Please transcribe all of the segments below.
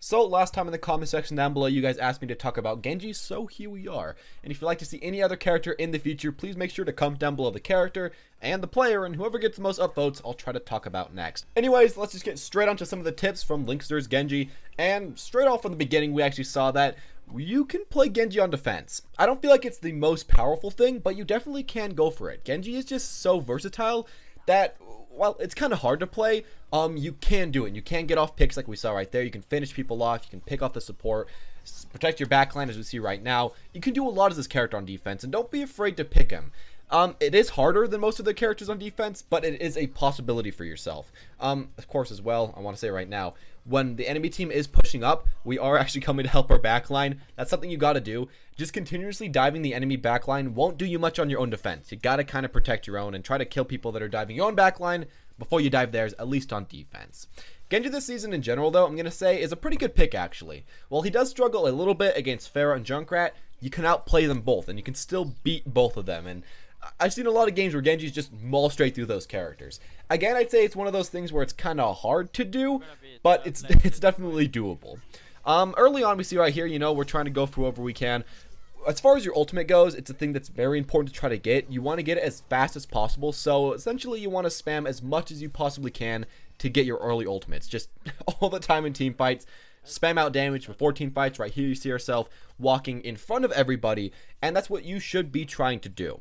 So last time in the comment section down below, you guys asked me to talk about Genji, so here we are. And if you'd like to see any other character in the future, please make sure to comment down below the character and the player, and whoever gets the most upvotes, I'll try to talk about next. Anyways, let's just get straight onto some of the tips from Linkzr's Genji, and straight off from the beginning, we actually saw that you can play Genji on defense. I don't feel like it's the most powerful thing, but you definitely can go for it. Genji is just so versatile that while it's kind of hard to play, um, you can do it. You can get off picks like we saw right there. You can finish people off. You can pick off the support, protect your backline as we see right now. You can do a lot as this character on defense, and don't be afraid to pick him. Um, it is harder than most of the characters on defense, but it is a possibility for yourself. Um, of course, as well, I want to say right now, when the enemy team is pushing up, we are actually coming to help our backline. That's something you got to do. Just continuously diving the enemy backline won't do you much on your own defense. You got to kind of protect your own and try to kill people that are diving your own backline before you dive theirs, at least on defense. Genji this season in general, though, I'm going to say, is a pretty good pick, actually. While he does struggle a little bit against Pharah and Junkrat, you can outplay them both, and you can still beat both of them. And I've seen a lot of games where Genji's just maul straight through those characters. Again, I'd say it's one of those things where it's kind of hard to do, but it's it's definitely doable. Um, early on, we see right here, you know, we're trying to go through whoever we can. As far as your ultimate goes, it's a thing that's very important to try to get. You want to get it as fast as possible, so essentially you want to spam as much as you possibly can to get your early ultimates. Just all the time in team fights, spam out damage before team fights. Right here, you see yourself walking in front of everybody, and that's what you should be trying to do.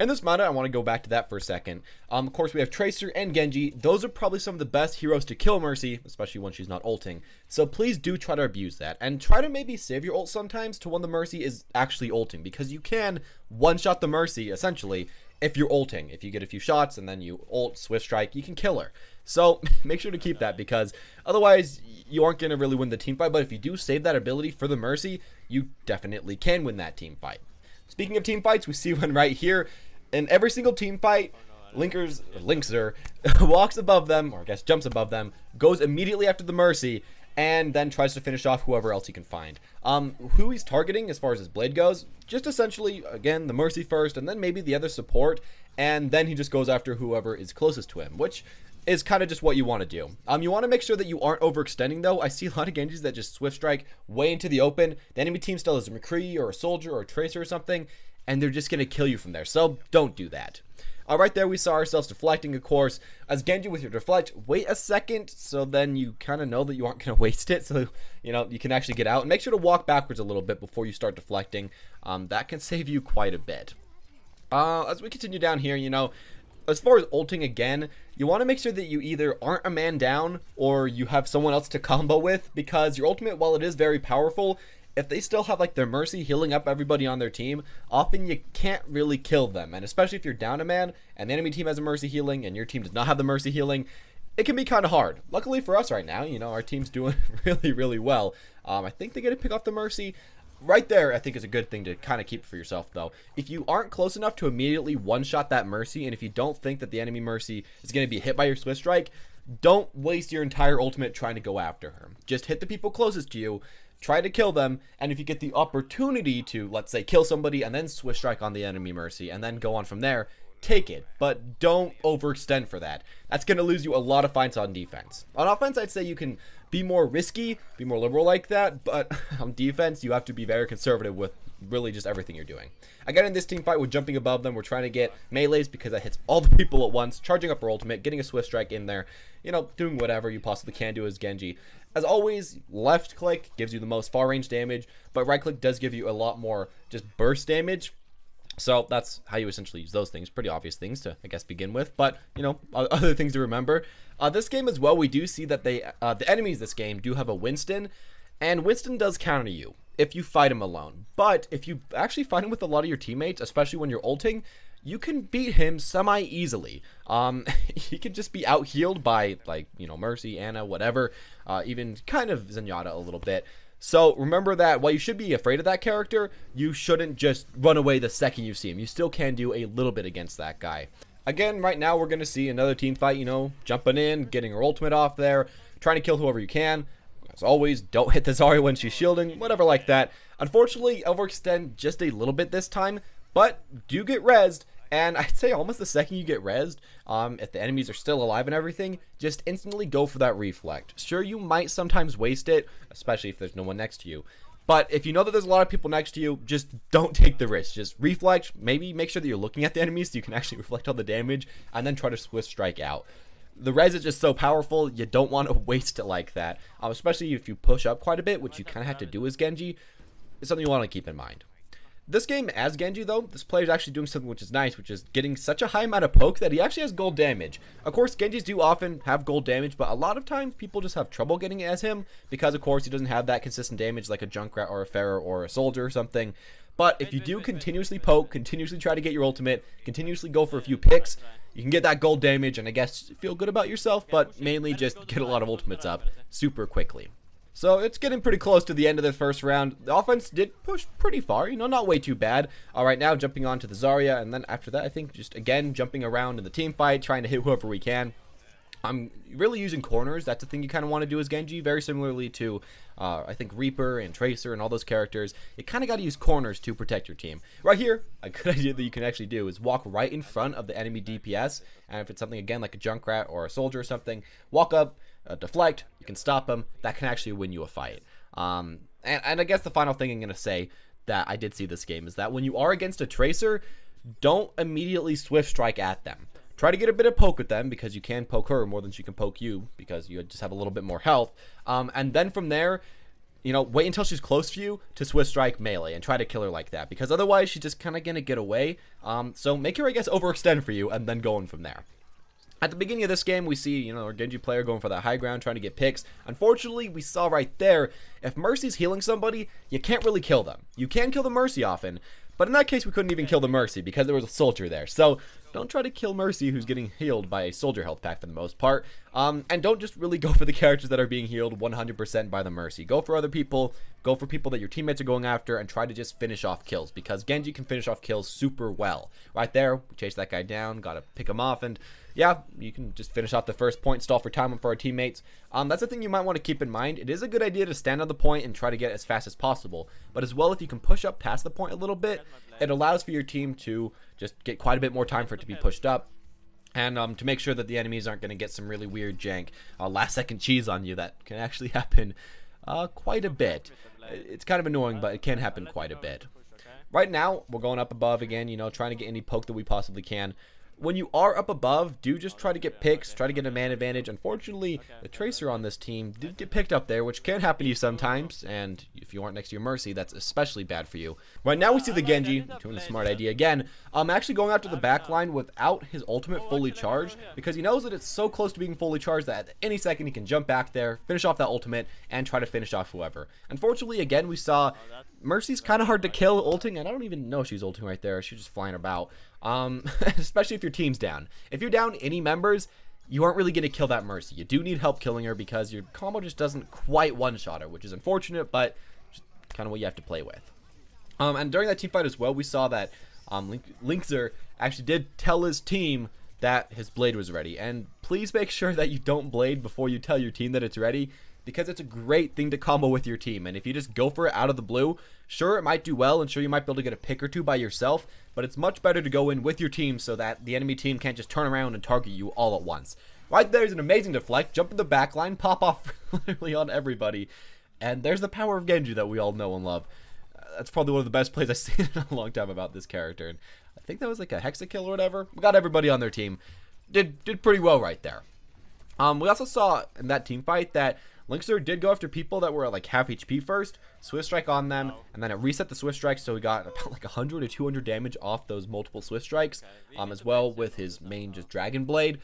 In this meta, I want to go back to that for a second. Um, of course, we have Tracer and Genji. Those are probably some of the best heroes to kill Mercy, especially when she's not ulting. So please do try to abuse that. And try to maybe save your ult sometimes to when the Mercy is actually ulting. Because you can one-shot the Mercy, essentially, if you're ulting. If you get a few shots and then you ult, Swift Strike, you can kill her. So make sure to keep that because otherwise you aren't going to really win the team fight. But if you do save that ability for the Mercy, you definitely can win that team fight. Speaking of team fights, we see one right here in every single team fight, Linkers, Linkzr walks above them, or I guess jumps above them, goes immediately after the Mercy, and then tries to finish off whoever else he can find. Um, who he's targeting as far as his blade goes, just essentially, again, the Mercy first, and then maybe the other support, and then he just goes after whoever is closest to him, which is kind of just what you want to do. Um, you want to make sure that you aren't overextending though. I see a lot of Genjis that just swift strike way into the open. The enemy team still has a McCree or a soldier or a tracer or something, and they're just going to kill you from there. So don't do that. All right, there we saw ourselves deflecting, of course. As Genji with your deflect, wait a second, so then you kind of know that you aren't going to waste it, so, you know, you can actually get out. And make sure to walk backwards a little bit before you start deflecting. Um, that can save you quite a bit. Uh, as we continue down here, you know, as far as ulting again, you want to make sure that you either aren't a man down or you have someone else to combo with because your ultimate, while it is very powerful, if they still have like their mercy healing up everybody on their team, often you can't really kill them. And especially if you're down a man and the enemy team has a mercy healing and your team does not have the mercy healing, it can be kind of hard. Luckily for us right now, you know, our team's doing really, really well. Um, I think they get to pick off the mercy. Right there, I think is a good thing to kind of keep for yourself, though. If you aren't close enough to immediately one-shot that mercy, and if you don't think that the enemy mercy is going to be hit by your Swift Strike, don't waste your entire ultimate trying to go after her. Just hit the people closest to you, try to kill them, and if you get the opportunity to, let's say, kill somebody and then Swift Strike on the enemy Mercy and then go on from there, take it, but don't overextend for that. That's going to lose you a lot of fights on defense. On offense, I'd say you can be more risky, be more liberal like that, but on defense, you have to be very conservative with really just everything you're doing. Again, in this team fight, we're jumping above them. We're trying to get melees because that hits all the people at once, charging up our ultimate, getting a Swift Strike in there, you know, doing whatever you possibly can do as Genji. As always, left click gives you the most far range damage, but right click does give you a lot more just burst damage. So that's how you essentially use those things. Pretty obvious things to, I guess, begin with. But, you know, other things to remember. Uh, this game as well, we do see that they, uh, the enemies this game do have a Winston. And Winston does counter you if you fight him alone. But if you actually fight him with a lot of your teammates, especially when you're ulting, you can beat him semi easily. Um, he could just be out healed by like you know Mercy, Ana, whatever, uh, even kind of Zenyatta a little bit. So remember that while you should be afraid of that character, you shouldn't just run away the second you see him. You still can do a little bit against that guy. Again, right now we're going to see another team fight, you know, jumping in, getting her ultimate off there, trying to kill whoever you can. As always, don't hit the Zarya when she's shielding, whatever like that. Unfortunately, overextend just a little bit this time, but do get rezzed, And I'd say almost the second you get rezzed, um, if the enemies are still alive and everything, just instantly go for that reflect. Sure, you might sometimes waste it, especially if there's no one next to you. But if you know that there's a lot of people next to you, just don't take the risk. Just reflect. Maybe make sure that you're looking at the enemies so you can actually reflect all the damage, and then try to swift strike out. The res is just so powerful, you don't want to waste it like that. Um, especially if you push up quite a bit, which you kind of have to do as Genji. It's something you want to keep in mind. This game, as Genji though, this player is actually doing something which is nice, which is getting such a high amount of poke that he actually has gold damage. Of course, Genjis do often have gold damage, but a lot of times people just have trouble getting it as him, because of course he doesn't have that consistent damage like a Junkrat or a Pharah or a Soldier or something. But if you do continuously poke, continuously try to get your ultimate, continuously go for a few picks, you can get that gold damage and I guess feel good about yourself, but mainly just get a lot of ultimates up super quickly. So it's getting pretty close to the end of the first round. The offense did push pretty far, you know, not way too bad. All right, now jumping on to the Zarya, and then after that, I think just, again, jumping around in the team fight, trying to hit whoever we can. I'm really using corners. That's the thing you kind of want to do as Genji, very similarly to, uh, I think, Reaper and Tracer and all those characters. You kind of got to use corners to protect your team. Right here, a good idea that you can actually do is walk right in front of the enemy DPS, and if it's something, again, like a Junkrat or a Soldier or something, walk up, uh, deflect, you can stop them. That can actually win you a fight. Um, and, and I guess the final thing I'm going to say that I did see this game is that when you are against a Tracer, don't immediately swift strike at them. Try to get a bit of poke with them because you can poke her more than she can poke you because you just have a little bit more health. Um, and then from there, you know, wait until she's close to you to swift strike melee and try to kill her like that because otherwise she's just kind of going to get away. Um, so make her, I guess, overextend for you and then go in from there. At the beginning of this game, we see, you know, our Genji player going for that high ground, trying to get picks. Unfortunately, we saw right there, if Mercy's healing somebody, you can't really kill them. You can kill the Mercy often, but in that case, we couldn't even kill the Mercy because there was a soldier there. So don't try to kill Mercy who's getting healed by a soldier health pack for the most part. Um, and don't just really go for the characters that are being healed 100% by the Mercy. Go for other people, go for people that your teammates are going after, and try to just finish off kills because Genji can finish off kills super well. Right there, we chase that guy down, gotta pick him off, and yeah, you can just finish off the first point, stall for time for our teammates. Um, that's the thing you might want to keep in mind. It is a good idea to stand on the point and try to get as fast as possible. But as well, if you can push up past the point a little bit, it allows for your team to just get quite a bit more time for it to be pushed up and um, to make sure that the enemies aren't going to get some really weird jank uh, last second cheese on you that can actually happen uh, quite a bit. It's kind of annoying, but it can happen quite a bit. Right now, we're going up above again, you know, trying to get any poke that we possibly can when you are up above, do just try to get picks, try to get a man advantage. Unfortunately, the Tracer on this team did get picked up there, which can happen to you sometimes, and if you aren't next to your Mercy, that's especially bad for you. Right now we see the Genji, doing a smart idea again, I'm um, actually going after the backline without his ultimate fully charged, because he knows that it's so close to being fully charged that at any second he can jump back there, finish off that ultimate, and try to finish off whoever. Unfortunately, again, we saw Mercy's kind of hard to kill ulting, and I don't even know she's ulting right there. She's just flying about um, especially if your team's down. If you're down any members, you aren't really going to kill that Mercy. You do need help killing her because your combo just doesn't quite one-shot her, which is unfortunate, but kind of what you have to play with. Um, and during that team fight as well, we saw that um, Link Linkzr actually did tell his team that his blade was ready. And please make sure that you don't blade before you tell your team that it's ready because it's a great thing to combo with your team. And if you just go for it out of the blue, sure, it might do well, and sure, you might be able to get a pick or two by yourself, but it's much better to go in with your team so that the enemy team can't just turn around and target you all at once. Right there's an amazing deflect, jump in the back line, pop off literally on everybody, and there's the power of Genji that we all know and love. That's probably one of the best plays I've seen in a long time about this character, and I think that was like a hexa kill or whatever. We got everybody on their team. Did, did pretty well right there. Um, we also saw in that team fight that Linkzr did go after people that were at like half HP first, Swift Strike on them, oh. and then it reset the Swift Strike, so he got about like 100 or 200 damage off those multiple Swift Strikes, um, as well with his main just Dragon Blade.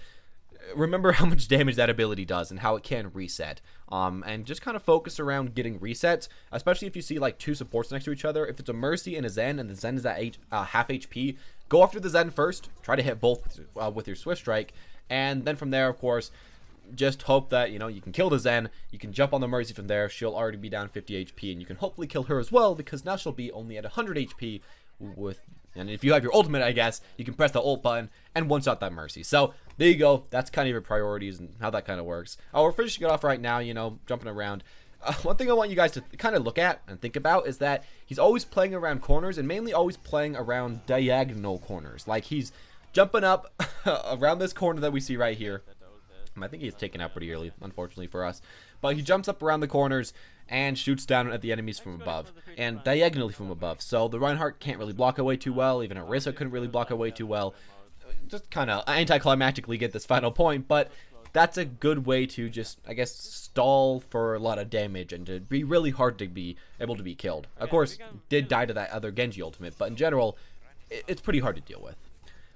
Remember how much damage that ability does and how it can reset. Um, and just kind of focus around getting resets, especially if you see like two supports next to each other. If it's a Mercy and a Zen, and the Zen is at eight, uh, half HP, go after the Zen first. Try to hit both uh, with your Swift Strike, and then from there, of course, just hope that, you know, you can kill the Zen, you can jump on the Mercy from there, she'll already be down 50 HP, and you can hopefully kill her as well, because now she'll be only at 100 HP with, and if you have your ultimate, I guess, you can press the ult button and one-shot that Mercy. So, there you go, that's kind of your priorities and how that kind of works. Oh, we're finishing it off right now, you know, jumping around. uh, one thing I want you guys to kind of look at and think about is that he's always playing around corners and mainly always playing around diagonal corners. Like he's jumping up around this corner that we see right here. I think he's taken out pretty early, unfortunately for us. But he jumps up around the corners and shoots down at the enemies from above and diagonally from above. So the Reinhardt can't really block away too well. Even Orisa couldn't really block away too well. Just kind of anticlimactically get this final point, but that's a good way to just, I guess, stall for a lot of damage and to be really hard to be able to be killed. Of course, did die to that other Genji ultimate, but in general, it's pretty hard to deal with.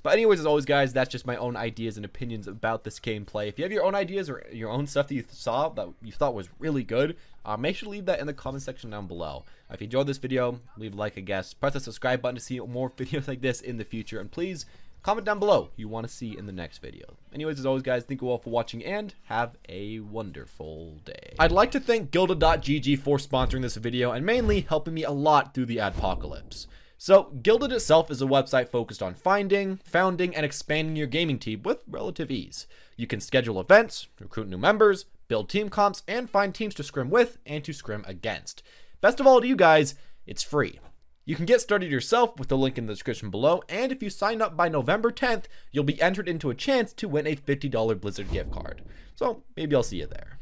But anyways, as always, guys, that's just my own ideas and opinions about this gameplay. If you have your own ideas or your own stuff that you saw that you thought was really good, uh, make sure to leave that in the comment section down below. Uh, if you enjoyed this video, leave a like, I guess. Press the subscribe button to see more videos like this in the future. And please, comment down below you want to see in the next video. Anyways, as always, guys, thank you all for watching and have a wonderful day. I'd like to thank Guilded.gg for sponsoring this video and mainly helping me a lot through the adpocalypse. So, Guilded itself is a website focused on finding, founding, and expanding your gaming team with relative ease. You can schedule events, recruit new members, build team comps, and find teams to scrim with and to scrim against. Best of all to you guys, it's free. You can get started yourself with the link in the description below, and if you sign up by November 10th, you'll be entered into a chance to win a $50 Blizzard gift card. So, maybe I'll see you there.